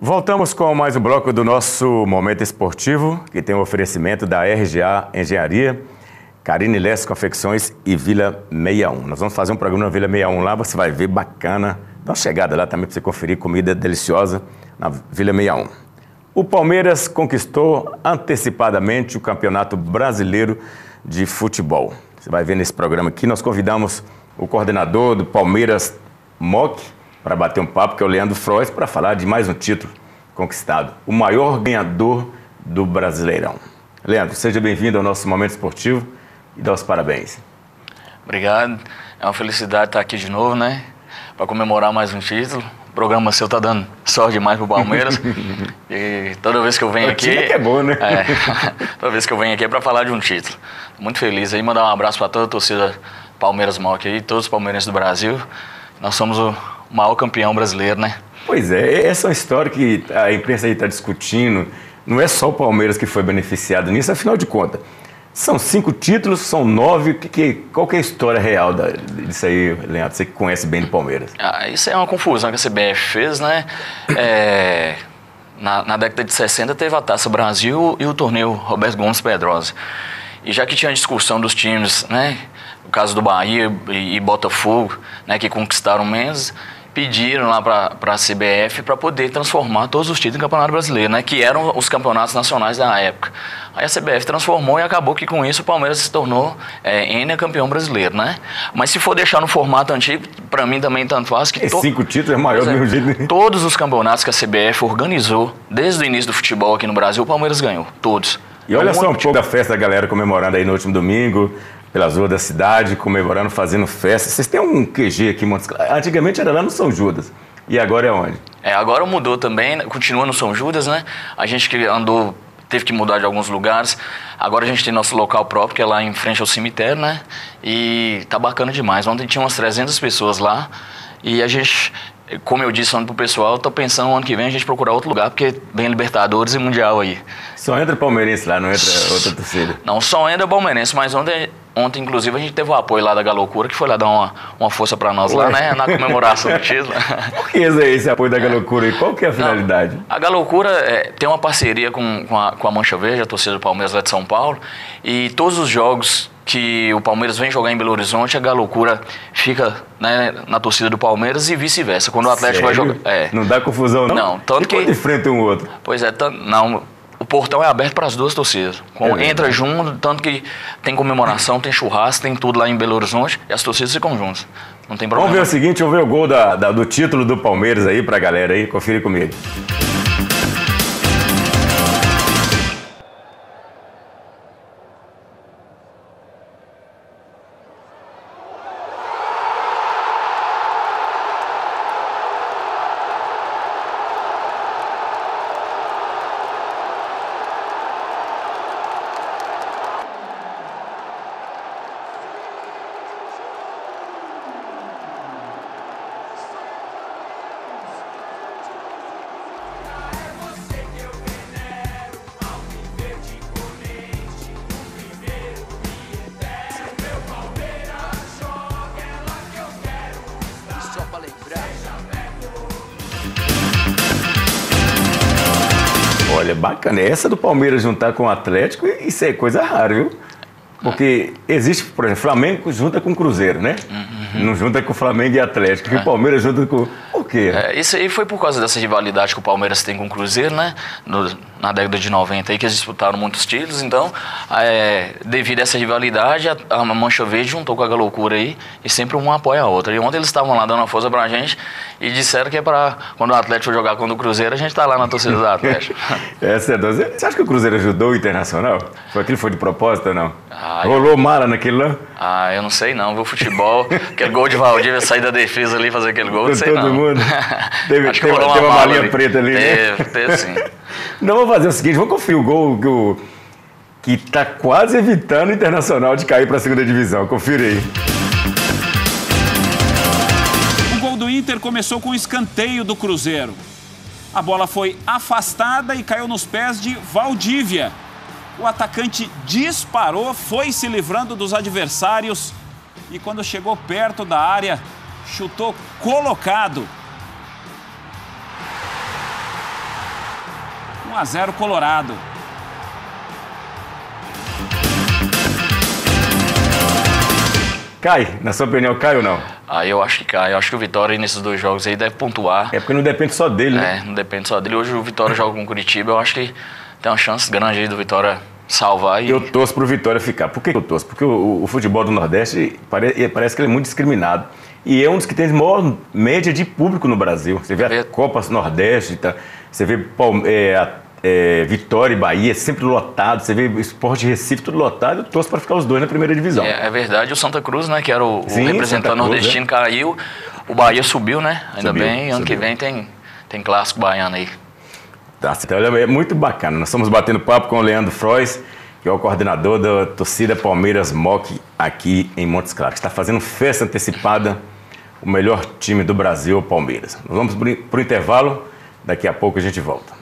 Voltamos com mais um bloco do nosso Momento Esportivo, que tem o um oferecimento da RGA Engenharia, Carine Leste Confecções e Vila 61. Nós vamos fazer um programa na Vila 61 lá, você vai ver bacana. Dá uma chegada lá também para você conferir comida deliciosa na Vila 61. O Palmeiras conquistou antecipadamente o Campeonato Brasileiro de Futebol. Você vai ver nesse programa aqui, nós convidamos o coordenador do Palmeiras MOC, para bater um papo, que é o Leandro Frois, para falar de mais um título conquistado. O maior ganhador do Brasileirão. Leandro, seja bem-vindo ao nosso Momento Esportivo e dá os parabéns. Obrigado. É uma felicidade estar aqui de novo, né? Para comemorar mais um título. O programa seu tá dando sorte demais pro Palmeiras. e toda vez que eu venho aqui. É, é bom, né? É, toda vez que eu venho aqui é para falar de um título. Muito feliz aí, mandar um abraço para toda a torcida Palmeiras Mock aí, todos os palmeirenses do Brasil. Nós somos o maior campeão brasileiro, né? Pois é, essa é uma história que a imprensa aí está discutindo. Não é só o Palmeiras que foi beneficiado nisso, afinal de contas. São cinco títulos, são nove. Que, que, qual que é a história real da, disso aí, Leandro? Você que conhece bem do Palmeiras. Ah, isso é uma confusão que a CBF fez, né? É, na, na, década de 60 teve a Taça Brasil e o torneio Roberto Gomes Pedrosa. E já que tinha a discussão dos times, né? O caso do Bahia e, e Botafogo, né? Que conquistaram menos pediram lá para a CBF para poder transformar todos os títulos em Campeonato Brasileiro, né? Que eram os campeonatos nacionais da época. Aí a CBF transformou e acabou que com isso o Palmeiras se tornou é, N campeão brasileiro, né? Mas se for deixar no formato antigo, para mim também tanto faz que... To... Cinco títulos é maior do mesmo jeito. Todos os campeonatos que a CBF organizou desde o início do futebol aqui no Brasil, o Palmeiras ganhou. Todos. E olha só um pouco da festa da galera comemorando aí no último domingo, pelas ruas da cidade, comemorando, fazendo festa. Vocês têm um QG aqui em Montes Claros. Antigamente era lá no São Judas. E agora é onde? É, agora mudou também, né? continua no São Judas, né? A gente que andou, teve que mudar de alguns lugares. Agora a gente tem nosso local próprio, que é lá em frente ao cemitério, né? E tá bacana demais. Ontem tinha umas 300 pessoas lá. E a gente como eu disse ontem pro pessoal, estou pensando no ano que vem a gente procurar outro lugar, porque vem Libertadores e Mundial aí. Só entra palmeirense lá, não entra outra torcida? Não, só entra palmeirense, mas ontem Ontem, inclusive, a gente teve o apoio lá da Galocura, que foi lá dar uma, uma força para nós Ué. lá, né? Na comemoração do título. Por que esse apoio da Galocura e qual que é a finalidade? Não, a Galocura é, tem uma parceria com, com, a, com a Mancha Verde, a torcida do Palmeiras lá de São Paulo, e todos os jogos que o Palmeiras vem jogar em Belo Horizonte, a Galocura fica né, na torcida do Palmeiras e vice-versa. Quando o Atlético Sério? vai jogar. É. Não dá confusão, não? Não, tanto e que. enfrenta um outro. Pois é, tanto, não portão é aberto para as duas torcidas. Com, é entra junto, tanto que tem comemoração, tem churrasco, tem tudo lá em Belo Horizonte e as torcidas ficam juntas. Não tem problema. Vamos ver o seguinte, vamos ver o gol da, da, do título do Palmeiras aí para a galera aí. Confira comigo. Olha, bacana. Essa do Palmeiras juntar com o Atlético, isso é coisa rara, viu? Porque existe, por exemplo, Flamengo junta com o Cruzeiro, né? Uhum. Não junta com o Flamengo e Atlético. É. E o Palmeiras junta com. Quê? É, isso aí foi por causa dessa rivalidade que o Palmeiras tem com o Cruzeiro, né? No, na década de 90 aí, que eles disputaram muitos títulos. Então, é, devido a essa rivalidade, a, a Mancha Verde juntou com a Loucura aí e sempre um apoia a outra. E ontem eles estavam lá dando uma força pra gente e disseram que é pra quando o Atlético jogar contra o Cruzeiro, a gente tá lá na torcida do Atlético. Essa é doce. Você acha que o Cruzeiro ajudou o Internacional? Foi aquilo foi de propósito ou não? Ah, Rolou eu... mala naquele lá? Ah, eu não sei não, viu futebol. aquele gol de Valdívia sair da defesa ali fazer aquele gol, não sei todo não. mundo. Teve, Acho que teve, uma, uma malinha ali. preta ali, teve, né? Teve, sim. Não, vamos fazer o seguinte, vamos conferir o gol que o que está quase evitando o Internacional de cair para a segunda divisão. Confira aí. O gol do Inter começou com o escanteio do Cruzeiro. A bola foi afastada e caiu nos pés de Valdívia. O atacante disparou, foi se livrando dos adversários e quando chegou perto da área, chutou colocado 1 a 0 Colorado. Cai, na sua opinião, cai ou não? Ah, eu acho que cai. Eu acho que o Vitória nesses dois jogos aí deve pontuar. É porque não depende só dele, né? É, não depende só dele. Hoje o Vitória joga com o Curitiba. Eu acho que tem uma chance grande aí do Vitória salvar. E... Eu torço pro Vitória ficar. Por que eu torço? Porque o, o futebol do Nordeste pare, parece que ele é muito discriminado. E é um dos que tem maior média de público no Brasil. Você vê a Copa Nordeste, tá? você vê é, a é, Vitória e Bahia, sempre lotado. Você vê Esporte Recife, tudo lotado. Eu torço para ficar os dois na primeira divisão. É, é, verdade. O Santa Cruz, né, que era o, Sim, o representante Cruz, nordestino, é. caiu. O Bahia subiu, né? Ainda subiu, bem. Ano subiu. que vem tem, tem clássico baiano aí. Tá, então é muito bacana. Nós estamos batendo papo com o Leandro Frois, que é o coordenador da torcida Palmeiras MOC aqui em Montes Claros. Está fazendo festa antecipada, o melhor time do Brasil, Palmeiras. Nós vamos para o intervalo, daqui a pouco a gente volta.